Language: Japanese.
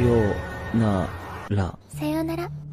ようなら。さようなら。